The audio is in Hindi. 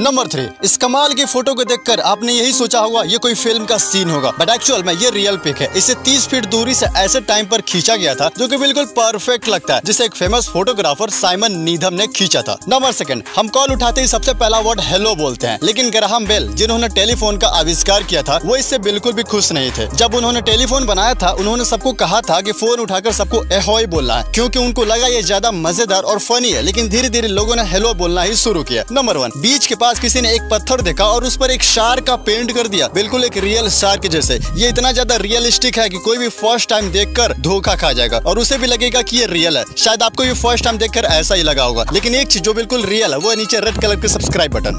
नंबर थ्री, इस कमाल की फ़ोटो को देखकर आपने यही सोचा होगा, ये कोई फ़िल्म का सीन होगा। बट एक्चुअल में ये रियल पिक है। इसे 30 फीट दूरी से ऐसे टाइम पर खींचा गया था, जो कि बिल्कुल परफेक्ट लगता है, जिसे एक फ़ेमस फोटोग्राफर साइमन नीधम ने खींचा था। नंबर सेकंड हम कॉल उठाते ही सबसे पहला वर्ड हेलो बोलते हैं। लेकिन ग्राहम बेल जिन्होंने टेलीफोन का आविष्कार किया था, वो इससे बिल्कुल भी खुश नहीं थे। जब उन्होंने टेलीफोन बनाया था, उन्होंने सबको कहा था कि फ़ोन उठाकर सबको एहोई बोलना है, क्यूँकी उनको लगा ये ज़्यादा मज़ेदार और फनी है। लेकिन धीरे धीरे लोगों ने हेलो बोलना ही शुरू किया। नंबर वन बीच के पास किसी ने एक पत्थर देखा और उस पर एक शार का पेंट कर दिया। बिल्कुल एक रियल शार के जैसे। ये इतना ज़्यादा रियलिस्टिक है कि कोई भी फ़र्स्ट टाइम देखकर धोखा खा जाएगा। और उसे भी लगेगा कि ये रियल है। शायद आपको ये फ़र्स्ट टाइम देखकर ऐसा ही लगा होगा। लेकिन एक चीज़ जो बिल्कुल रियल है, वो नीचे रेड कलर के सब्सक्राइब बटन